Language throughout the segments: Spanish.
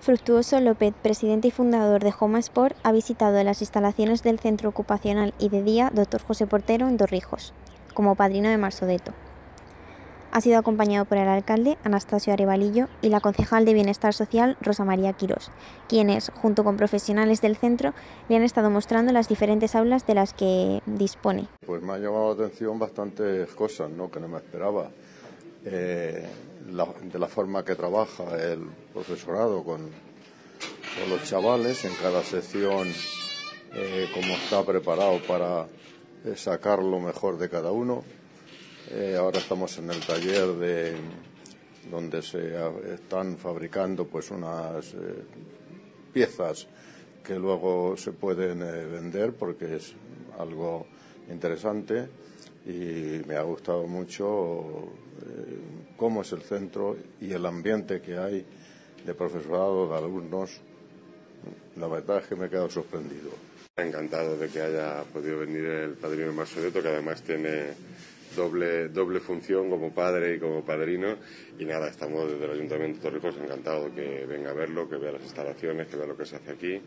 Fructuoso López, presidente y fundador de Homa Sport, ha visitado las instalaciones del Centro Ocupacional y de Día Dr. José Portero en Torrijos, como padrino de Marsodeto. Ha sido acompañado por el alcalde Anastasio Arevalillo y la concejal de Bienestar Social Rosa María Quirós, quienes, junto con profesionales del centro, le han estado mostrando las diferentes aulas de las que dispone. Pues me ha llamado la atención bastantes cosas ¿no? que no me esperaba. Eh, de la forma que trabaja el profesorado con, los chavales en cada sección, eh, cómo está preparado para eh, sacar lo mejor de cada uno. Eh, ahora estamos en el taller de donde se están fabricando pues unas piezas que luego se pueden vender porque es algo interesante y me ha gustado mucho eh, cómo es el centro y el ambiente que hay de profesorado, de alumnos. La verdad es que me he quedado sorprendido. Encantado de que haya podido venir el padrino Marsoneto, que además tiene doble, doble función como padre y como padrino. Y nada, estamos desde el Ayuntamiento de Torrijos encantados que venga a verlo, que vea las instalaciones, que vea lo que se hace aquí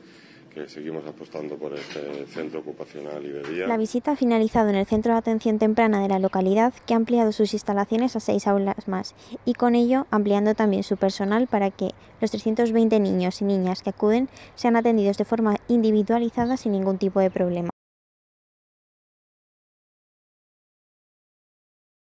que seguimos apostando por este centro ocupacional y de día. La visita ha finalizado en el centro de atención temprana de la localidad, que ha ampliado sus instalaciones a seis aulas más y con ello ampliando también su personal para que los 320 niños y niñas que acuden sean atendidos de forma individualizada sin ningún tipo de problema.